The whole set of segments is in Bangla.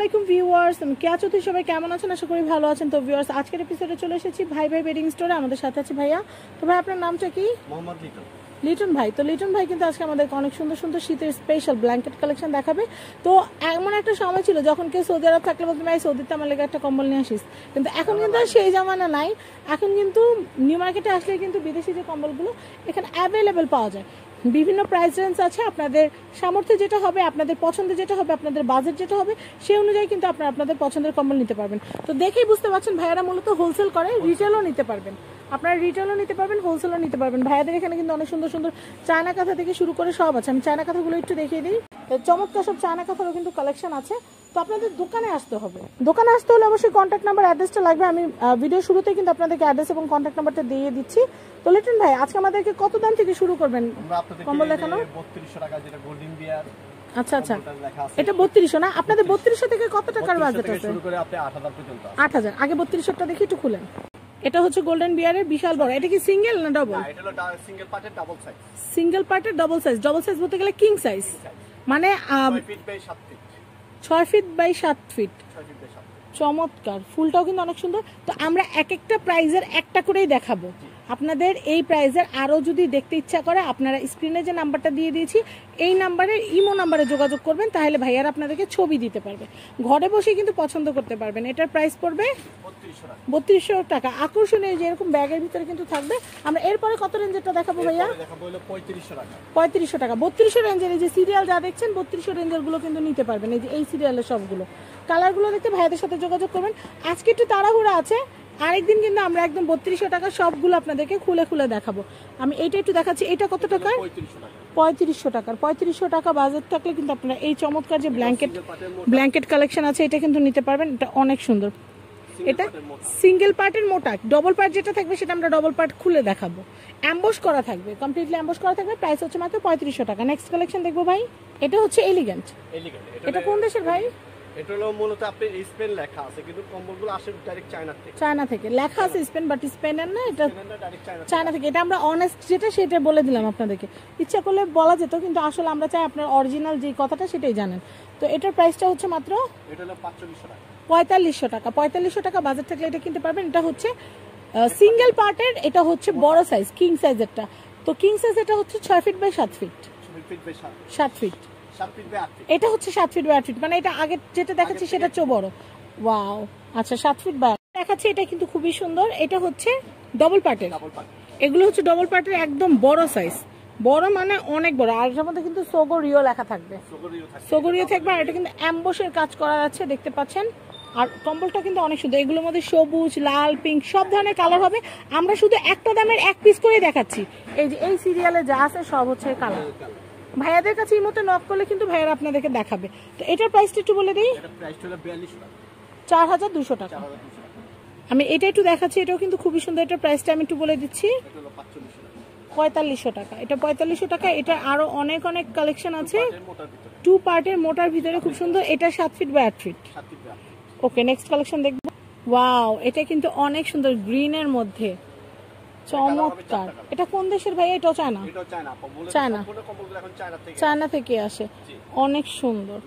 আলাইকুম ভিউয়ার্স আমি কেয়া চৌধুরী সবাই কেমন আছেন আশা করি ভালো আছেন। তো ভিউয়ার্স আজকের এপিসোডে চলে এসেছি ভাই ভাই বেডিং স্টোরে আমাদের সাথে আছে ভাইয়া। তো ভাই আপনার নামটা কি? মোহাম্মদ লিটন। লিটন ভাই। তো লিটন ভাই কিন্তু আজকে আমাদেরকে অনেক সুন্দর সুন্দর শীতের স্পেশাল ব্ল্যাঙ্কেট কালেকশন দেখাবে। তো এমন একটা সময় ছিল যখন কেউ সৌদি আরব থাকলে বলতে ভাই সৌদিতে আমার লেগে একটা কম্বল নিয়ে আসিস। কিন্তু এখন কিন্তু আর সেই জামানা নাই। এখন কিন্তু নিউ মার্কেটে আসলে কিন্তু বিদেশি যে কম্বলগুলো এখানে অ্যাভেলেবেল পাওয়া যায়। বিভিন্ন প্রাইস রেঞ্জ আছে, আপনাদের সামর্থ্য যেটা হবে, আপনাদের পছন্দ যেটা হবে, আপনাদের বাজেট যেটা হবে, সেই অনুযায়ী কিন্তু আপনারা আপনাদের পছন্দের কম্বল নিতে পারবেন। তো দেখেই বুঝতে পারছেন, ভাইয়ারা মূলত হোলসেল করে রিটেলও নিতে পারবেন। আপনারা রিটেলও নিতে পারবেন হোলসেলও নিতে পারবেন। ভাইয়াদের এখানে কিন্তু অনেক সুন্দর সুন্দর চায়না কাঁথা থেকে শুরু করে সব আছে। আমি চায়না কাঁথাগুলো একটু দেখিয়ে দিই। চমৎকার সব চায়না কাঁথারও কিন্তু কালেকশন আছে। তো আপনাদের দোকানে আসতে হবে। দোকানে আসতে হলে অবশ্যই কন্ট্যাক্ট নাম্বার অ্যাড্রেসটা লাগবে। আমি ভিডিও শুরুতেই কিন্তু আপনাদেরকে অ্যাড্রেস এবং কন্ট্যাক্ট নাম্বারটা দিয়ে দিচ্ছি। তো লিটন ভাই আজকে আমাদেরকে কত দাম থেকে শুরু করবেন? কম্বল দেখানো? বত্রিশশো টাকা যেটা গোল্ডেন বিয়ার আচ্ছা আচ্ছা। এটা বত্রিশশো না? আপনাদের বত্রিশশো থেকে কত টাকার 3200 বাজেট আছে? শুরু করে আপনি আট হাজার আগে বত্রিশশোটা দেখি একটু খুলেন। এটা হচ্ছে গোল্ডেন বিয়ারের বিশাল বড়। এটা কি সিঙ্গেল না ডবল না, এটা হলো সিঙ্গেল পার্টের ডাবল সাইজ সিঙ্গেল পার্টের ডবল সাইজ ডবল সাইজ বলতে গেলে কিং সাইজ মানে ছয় ফিট বাই সাত ফিট চমৎকার। ফুলটাও কিন্তু অনেক সুন্দর। তো আমরা এক একটা প্রাইজের একটা করেই দেখাবো। আপনাদের এই প্রাইজের আরও যদি দেখতে ইচ্ছা করে আপনারা স্ক্রিনে যে নাম্বারটা দিয়ে দিয়েছি এই নাম্বারে ইমো নাম্বারে যোগাযোগ করবেন তাহলে ভাইয়ার আপনাদেরকে ছবি দিতে পারবে। ঘরে বসে কিন্তু পছন্দ করতে পারবেন। এটার প্রাইস পড়বে বত্রিশশো টাকা। আকর্ষণীয় যে এরকম ব্যাগের ভিতরে কিন্তু থাকবে। আমরা এরপরে কত রেঞ্জেরটা দেখাবো ভাইয়া? পঁয়ত্রিশশো টাকা। বত্রিশশো রেঞ্জের এই যে সিরিয়াল যা দেখছেন বত্রিশশো রেঞ্জেরগুলো কিন্তু নিতে পারবেন। এই যে এই সিরিয়ালের সবগুলো। কালারগুলো দেখতে ভাইয়াদের সাথে যোগাযোগ করবেন। আজকে একটু তাড়াহুড়া আছে। আরেকদিন কিন্তু আমরা একদম বত্রিশশো টাকা সবগুলো আপনাদেরকে খুলে খুলে দেখাবো। আমি এইটা একটু দেখাচ্ছি এটা কত টাকার? পঁয়ত্রিশশো টাকা পঁয়ত্রিশশো টাকার। পঁয়ত্রিশশো টাকা বাজেট থাকলে কিন্তু আপনারা এই চমৎকার যে ব্ল্যাঙ্কেট ব্ল্যাঙ্কেট কালেকশন আছে এটা কিন্তু নিতে পারবেন। এটা অনেক সুন্দর। এটা সিঙ্গেল পার্টের মোটা ডবল পার্ট যেটা থাকবে সেটা আমরা ডবল পার্ট খুলে দেখাবো। অ্যাম্বস করা থাকবে কমপ্লিটলি অ্যাম্বস করা থাকবে। প্রাইস হচ্ছে মাত্র পঁয়ত্রিশশো টাকা। নেক্সট কালেকশন দেখব ভাই এটা হচ্ছে এলিগেন্ট এটা কোন দেশের ভাই? এটা হলো মূলত আপনি স্পেন লেখা আছে কিন্তু কম্বলগুলো আসে ডাইরেক্ট চায়না থেকে। চায়না থেকে। লেখা আছে স্পেন বাট স্পেনের না এটা চায়না থেকে। এটা আমরা অনেস্ট যেটা সেটা বলে দিলাম আপনাদেরকে। ইচ্ছা করলে বলা যেত কিন্তু আসলে আমরা চাই আপনার অরিজিনাল যে কথাটা সেটাই জানেন। তো এটার প্রাইসটা হচ্ছে মাত্র এটা হলো পাঁচচল্লিশশো টাকা। পঁয়তাল্লিশশো টাকা। পঁয়তাল্লিশশো টাকা বাজার থাকলে এটা কিনতে পারবেন। এটা হচ্ছে সিঙ্গেল পার্টের এটা হচ্ছে বড় সাইজ কিং সাইজেরটা তো কিং সাইজ এটা হচ্ছে ছয় ফিট বাই সাত ফিট সাত ফিট এটা হচ্ছে সাত ফিট বাই আট ফিট মানে এটা আগে যেটা দেখাচ্ছি সেটা চেয়ে বড়। ওয়াও আচ্ছা সাত ফিট বাই দেখাচ্ছি এটা কিন্তু খুবই সুন্দর। এটা হচ্ছে ডবল পার্টের পার্ট এগুলো হচ্ছে ডবল পার্টের একদম বড় সাইজ বড় মানে অনেক বড় আর এটার মধ্যে কিন্তু সোগো রিও লেখা থাকবে। সুগরিও থাকে সগরিয়ে থাকবে আর এটা কিন্তু অ্যাম্বসের কাজ করা আছে দেখতে পাচ্ছেন। আর কম্বলটা কিন্তু অনেক সুন্দর। এগুলোর মধ্যে সবুজ লাল পিঙ্ক সব ধরনের কালার হবে। আমরা শুধু একটা দামের এক পিস করে দেখাচ্ছি। এই যে এই সিরিয়ালে যা আছে সব হচ্ছে কালার ভাইয়াদের কাছে এই মতো নক করলে কিন্তু ভাইয়ারা আপনাদেরকে দেখাবে। তো এটার প্রাইসটা একটু বলে দিই। চার হাজার দুশো টাকা। আমি এটা একটু দেখাচ্ছি এটাও কিন্তু খুবই সুন্দর। এটার প্রাইসটা আমি একটু বলে দিচ্ছি। পঁয়তাল্লিশশো টাকা। এটা পঁয়তাল্লিশশো টাকা। এটা আরও অনেক অনেক কালেকশন আছে। টু পার্টের মোটার ভিতরে। খুব সুন্দর। এটা সাত ফিট বাই আট ফিট ওকে নেক্সট কালেকশন দেখব। ওয়াও এটা কিন্তু অনেক সুন্দর। গ্রিনের মধ্যে। চমৎকার। এটা কোন দেশের ভাই? এটাও চায়না? চায়না। চায়না। থেকে আসে। অনেক সুন্দর।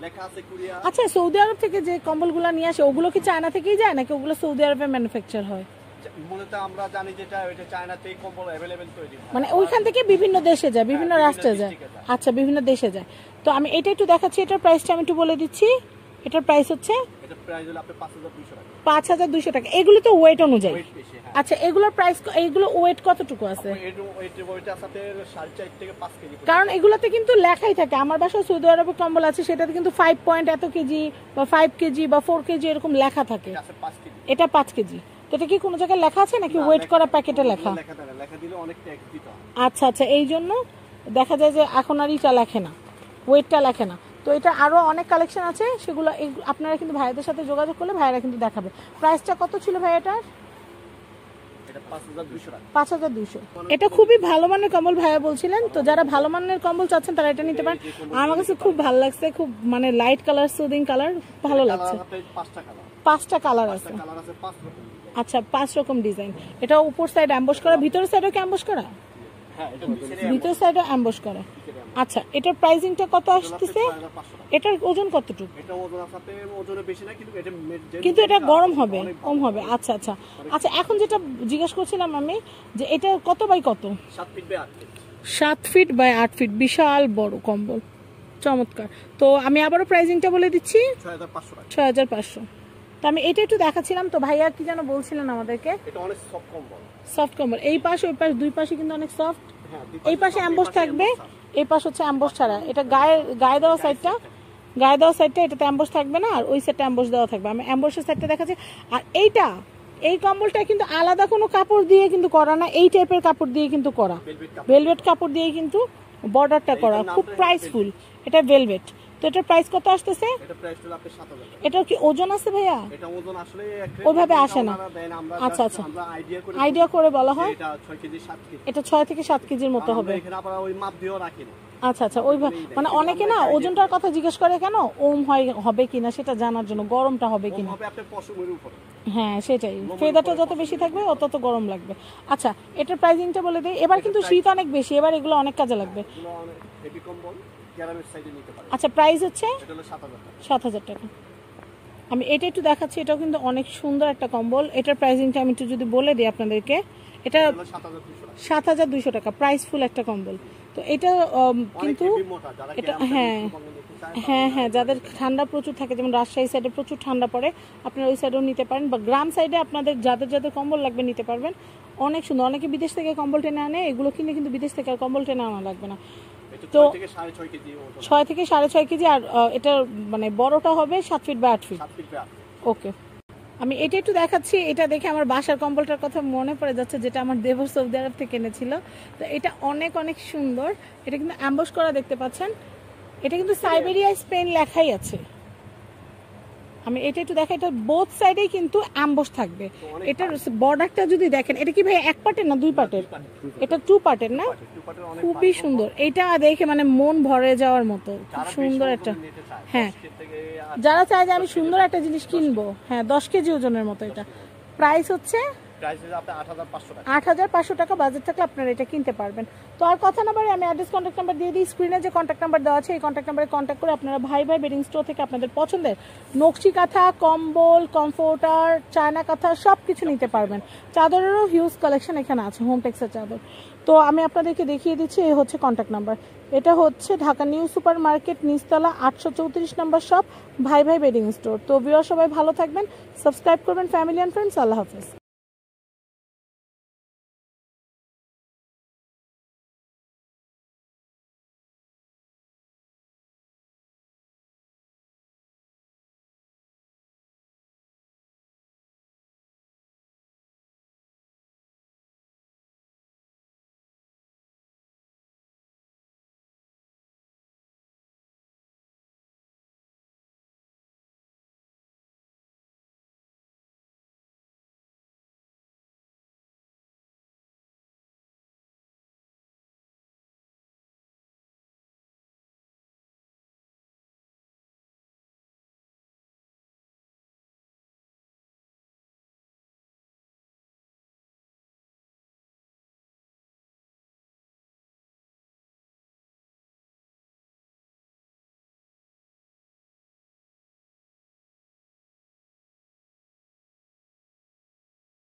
আচ্ছা সৌদি আরব থেকে যে কম্বলগুলো নিয়ে আসে ওগুলো কি চায়না থেকেই যায় নাকি ওগুলো সৌদি আরবে ম্যানুফ্যাকচার হয়? মূলত আমরা জানি যেটা ওইটা চায়নাতেই কম্বল অ্যাভেলেবেল তৈরি মানে ওইখান থেকে বিভিন্ন দেশে যায় বিভিন্ন হ্যাঁ, রাষ্ট্রে যায়। আচ্ছা বিভিন্ন দেশে যায়। তো আমি এটা একটু দেখাচ্ছি এটার প্রাইসটা আমি একটু বলে দিচ্ছি। এটার প্রাইস হচ্ছে এটা প্রাইস হলো আপনি পাঁচ হাজার দুইশো টাকা। এগুলো তো ওয়েট অনুযায়ী। আচ্ছা এগুলোর প্রাইস এইগুলো ওয়েট কতটুকু আছে। কারণ এগুলোতে কিন্তু লেখাই থাকে। আমার বাসায় সৌদি আরবের কম্বল আছে সেটাতে কিন্তু ফাইভ পয়েন্ট এত কেজি বা ফাইভ কেজি বা ফোর কেজি এরকম লেখা থাকে। এটা পাঁচ কেজি। এটা কি কোনো জায়গায় লেখা আছে নাকি ওয়েট করা প্যাকেটে লেখা লেখা? থাকে লেখা দিলে অনেক ট্যাক্স দিতে আচ্ছা আচ্ছা এই জন্য দেখা যায় যে এখন আর ইটা লেখে না। ওয়েটটা লেখে না। তো এটা আরও অনেক কালেকশন আছে সেগুলো আপনারা কিন্তু ভাইয়াদের সাথে যোগাযোগ করলে ভাইয়ারা কিন্তু দেখাবে। প্রাইসটা কত ছিল ভাই এটার এটা পাঁচ হাজার দুশো এটা খুবই ভালো মানের কম্বল ভাইয়া বলছিলেন। তো যারা ভালো মানের কম্বল চাচ্ছেন তারা এটা নিতে পারেন। আমার কাছে খুব ভালো লাগছে খুব মানে লাইট কালার সুদিং কালার ভালো লাগছে। পাঁচটা কালার আছে। আচ্ছা পাঁচ রকম ডিজাইন এটা উপর সাইড অ্যাম্বস করা ভিতরের সাইডও কি অ্যাম্বস করা? ভিতর সাইডও অ্যাম্বস করা। আচ্ছা এটার প্রাইসিংটা কত আসতেছে? এটার ওজন কতটুকু? এটা ওজন ওজনে বেশি না কিন্তু এটা কিন্তু এটা গরম হবে কম হবে। আচ্ছা আচ্ছা। আচ্ছা এখন যেটা জিজ্ঞেস করছিলাম আমি যে এটা কত বাই কত? সাত ফিট বাই আট ফিট সাত ফিট বাই আট ফিট বিশাল বড় কম্বল। চমৎকার। তো আমি আবারও প্রাইজিংটা বলে দিচ্ছি। ছয় হাজার পাঁচশো টাকা। ছয় হাজার পাঁচশো। তো আমি এটা একটু দেখাচ্ছিলাম তো ভাইয়া কি যেন বলছিলেন আমাদেরকে? এটা অনেক সফট কম্বল। সফট কম্বল। এই পাশ ওই পাশ দুই পাশে কিন্তু অনেক সফট হ্যাঁ এই পাশে অ্যাম্বোস থাকবে। এই পাশ হচ্ছে অ্যাম্বোস ছাড়া। এটা গায়ে গায়ে দেওয়া সাইডটা গায়ে দেওয়া সাইডটা এটাতে অ্যাম্বোস থাকবে না আর ওই সাইডটা অ্যাম্বোস দেওয়া থাকবে। আমি অ্যাম্বোসের সাইডটা দেখাচ্ছি। আর এইটা এই কম্বলটা কিন্তু আলাদা কোনো কাপড় দিয়ে কিন্তু করা না এই টাইপের কাপড় দিয়ে কিন্তু করা। ভেলভেট কাপড়। দিয়ে কিন্তু বর্ডারটা করা খুব প্রাইসফুল এটা ভেলভেট তো এটার প্রাইস কত আসতেছে? এটা কি ওজন আছে ভাইয়া? ওইভাবে আসে না। আচ্ছা, আচ্ছা। আইডিয়া করে বলা হয়। এটা ছয় থেকে সাত কেজির মতো হবে। আচ্ছা আচ্ছা ওই মানে অনেকে না ওজনটার কথা জিজ্ঞেস করে কেন? ওম হয় হবে কিনা সেটা জানার জন্য গরমটা হবে কিনা? হ্যাঁ সেটাই। ফেদারটা যত বেশি থাকবে অত তো গরম লাগবে। আচ্ছা এটার প্রাইসিংটা বলে দিই। এবার কিন্তু শীত অনেক বেশি এবার এগুলো অনেক কাজে লাগবে। পারে আচ্ছা প্রাইস হচ্ছে? সাত হাজার টাকা। আমি এটা একটু দেখাচ্ছি এটাও কিন্তু অনেক সুন্দর একটা কম্বল। এটার প্রাইসিংটা আমি একটু যদি বলে দিই আপনাদেরকে এটা সাত হাজার দুইশো টাকা। প্রাইস ফুল একটা কম্বল। তো এটা কিন্তু এটা হ্যাঁ হ্যাঁ হ্যাঁ যাদের ঠান্ডা প্রচুর থাকে যেমন রাজশাহী সাইডে প্রচুর ঠান্ডা পড়ে আপনারা ওই সাইডেও নিতে পারেন বা গ্রাম সাইডে আপনাদের যাদের যাদের কম্বল লাগবে নিতে পারবেন। অনেক সুন্দর অনেকে বিদেশ থেকে কম্বল টেনে আনে এগুলো কিনে কিন্তু বিদেশ থেকে আর কম্বল টেনে আনা লাগবে না। তো- ছয় থেকে সাড়ে ছয় কেজি আর এটা মানে বড়টা হবে সাত ফিট বা আট ফিট ওকে আমি এটা একটু দেখাচ্ছি এটা দেখে আমার বাসার কম্বলটার কথা মনে পড়ে যাচ্ছে যেটা আমার দেবর সৌদি আরব থেকে এনেছিল। তো এটা অনেক অনেক সুন্দর। এটা কিন্তু অ্যাম্বস করা দেখতে পাচ্ছেন। এটা কিন্তু সাইবেরিয়া স্পেন লেখাই আছে। আমি এটা একটু দেখা এটা বোথ সাইডেই কিন্তু অ্যাম্বস থাকবে। এটার বর্ডারটা যদি দেখেন এটা কি ভাই এক পার্টের না দুই পার্টের? এটা টু পার্টের না? খুবই সুন্দর। এটা দেখে মানে মন ভরে যাওয়ার মতো। খুব সুন্দর একটা হ্যাঁ। যারা চায় যে আমি সুন্দর একটা জিনিস কিনবো হ্যাঁ দশ কেজি ওজনের মতো এটা। প্রাইস হচ্ছে আট হাজার পাঁচশো টাকা বাজেট থাকলে আপনারা এটা কিনতে পারবেন। তো আর কথা না বাড়ি আমি অ্যাড্রেস কন্ট্যাক্ট নাম্বার দিয়ে দিই। স্ক্রিনে যে কন্ট্যাক্ট নাম্বার দেওয়া আছে, এই কন্ট্যাক্ট নাম্বারে কন্ট্যাক্ট করে আপনারা ভাই ভাই বেডিং স্টোর থেকে আপনাদের পছন্দের নকশি কাঁথা, কম্বল কমফোর্টার চায়না কাঁথা সব কিছু নিতে পারবেন। চাদরেরও হিউজ কালেকশন এখানে আছে হোম টেক্সের চাদর। তো আমি আপনাদেরকে দেখিয়ে দিচ্ছি এই হচ্ছে কন্ট্যাক্ট নাম্বার এটা হচ্ছে ঢাকা নিউ সুপার মার্কেট নিচতলা আটশো চৌত্রিশ নম্বর শপ ভাই ভাই বেডিং স্টোর তো বিওর সবাই ভালো থাকবেন সাবস্ক্রাইব করবেন ফ্যামিলি অ্যান্ড ফ্রেন্ডস আল্লাহ হাফিজ।